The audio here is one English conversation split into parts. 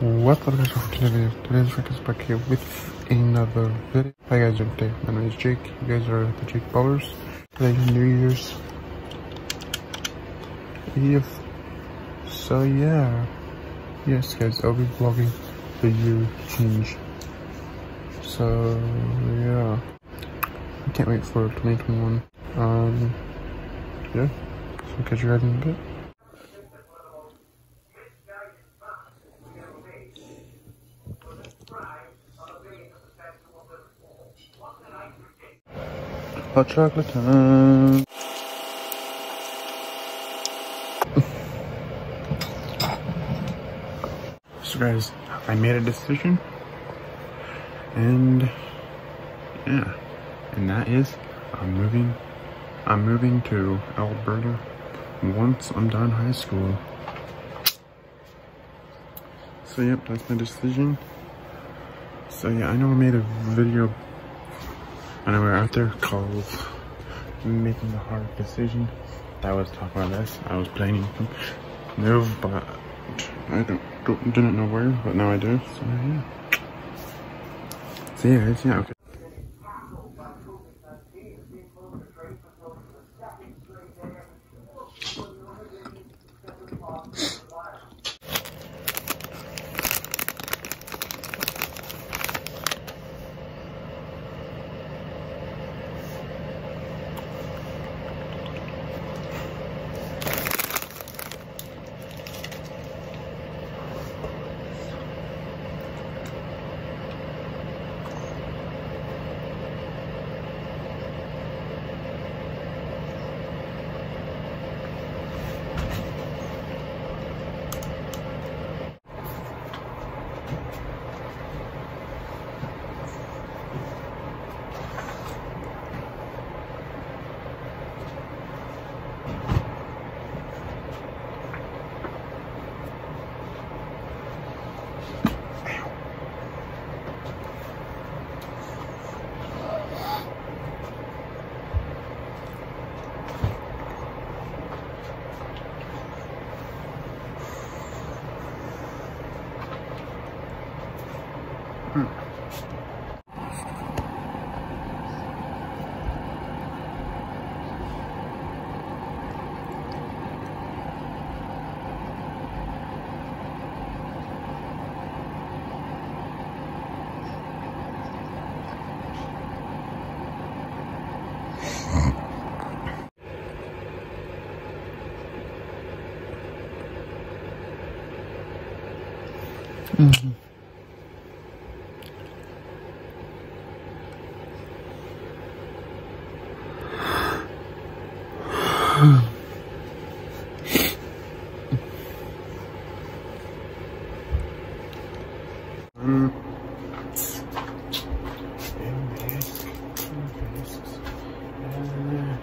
What's up guys, welcome to the video. Today's Rick is back here with another video. hi guys doing today? My name is Jake. You guys are the Jake Ballers. Today's New Year's Eve. So yeah. Yes guys, I'll be vlogging the year change. So yeah. I can't wait for 2021. Um yeah. So catch you guys in a bit. Hot chocolate time. so guys, I made a decision. And yeah, and that is I'm moving I'm moving to Alberta once I'm done high school. So yep, that's my decision. So yeah, I know I made a video when we out there called Making a Hard Decision. That was talking about this. I was planning to move, but I don't, don't didn't know where, but now I do. So yeah. So yeah, it's, yeah, okay. Hmm. Mm-hmm.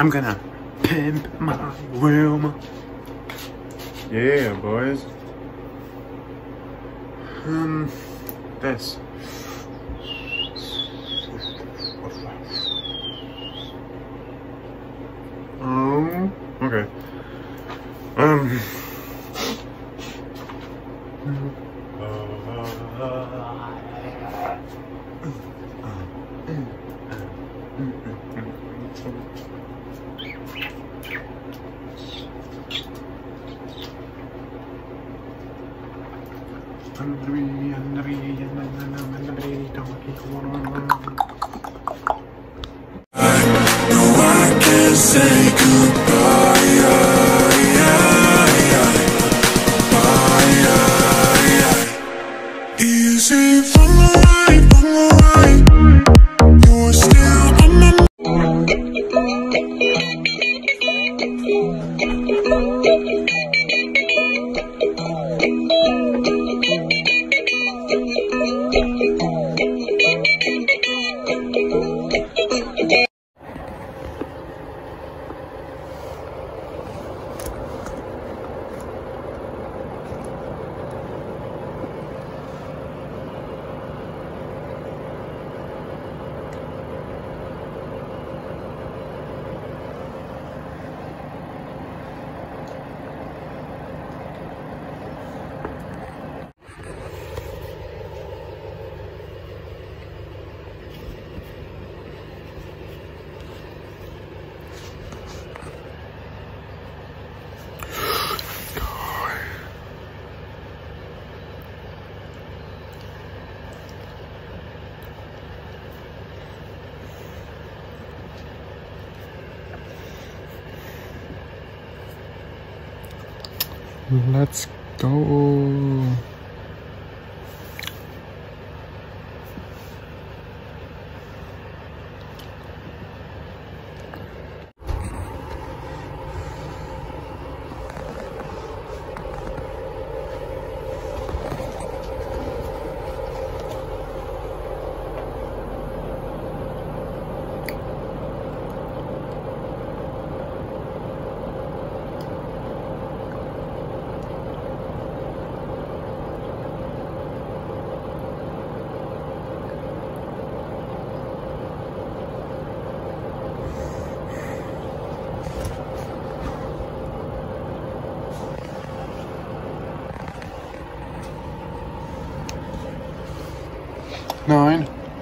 I'm gonna pimp my room. Yeah, boys. Um, this. say goodbye. Easy from the from the. You're still on my mind. Let's go.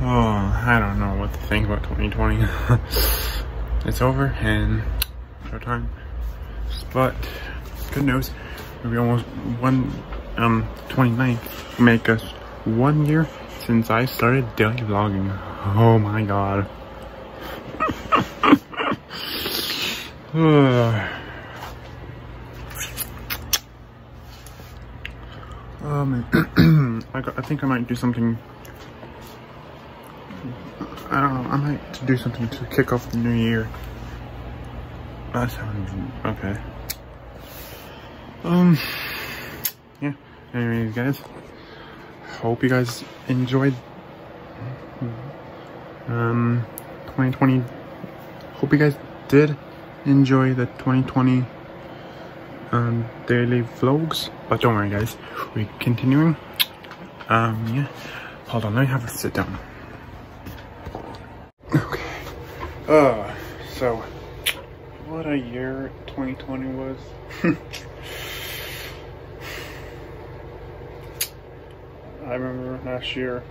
oh, I don't know what to think about 2020. it's over and showtime. But, good news, we almost one, um, 29th make us one year since I started daily vlogging. Oh my god. Um, I, got, I think I might do something. I don't know. I might do something to kick off the new year. That sounds okay. Um, yeah. Anyways, guys, hope you guys enjoyed. Um, 2020. Hope you guys did enjoy the 2020 um, daily vlogs. But don't worry, guys. We're continuing. Um, yeah. Hold on, let me have a sit down. Okay. Uh, so, what a year 2020 was. I remember last year,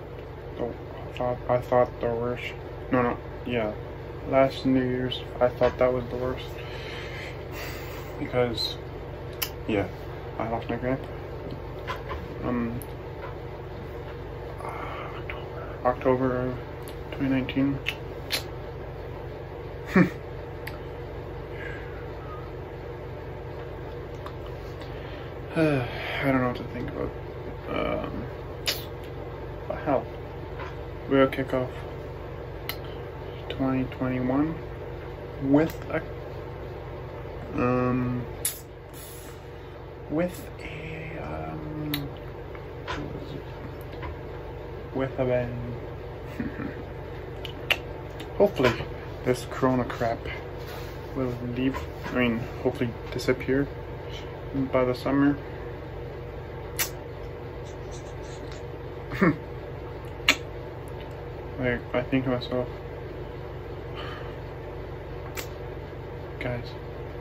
the, I thought I thought the worst. No, no, yeah, last New Year's, I thought that was the worst because, yeah, I lost my grandpa. Um, October, October 2019. I don't know what to think about. Um, but hell, we'll kick off 2021 with a um with a um with a bang. hopefully this corona crap will leave I mean hopefully disappear by the summer. like, I think to myself, guys,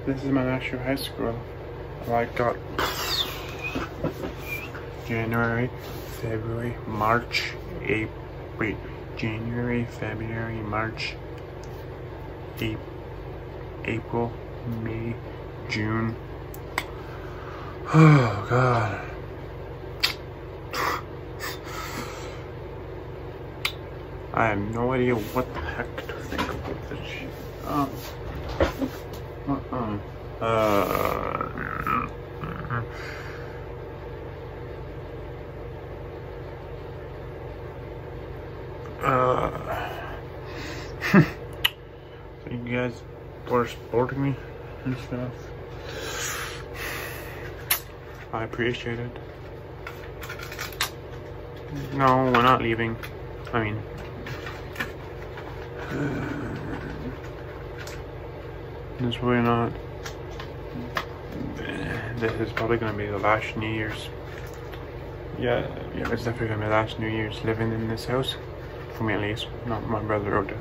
this is my of high school. I got January, February, March, April, wait, January, February, March, April, May, June, Oh, God. I have no idea what the heck to think about this shit. Um, uh-uh. Uh, uh, so you guys were supporting me and stuff. I appreciate it. No, we're not leaving. I mean... This really not. This is probably gonna be the last New Year's. Yeah, yeah, it's definitely gonna be the last New Year's living in this house. For me at least, not my brother or dad.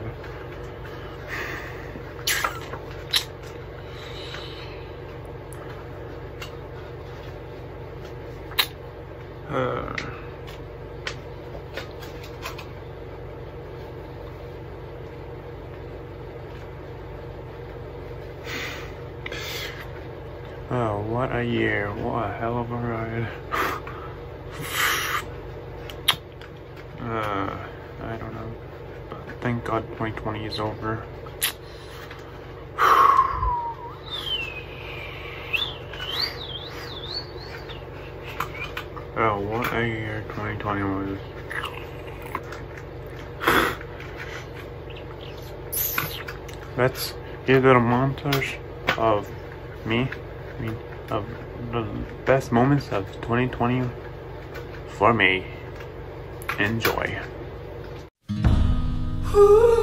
Uh, oh, what a year. What a hell of a ride. uh, I don't know. Thank God 2020 is over. Oh, what a year 2020 was. Let's give it a montage of me, I mean, of the best moments of 2020 for me. Enjoy.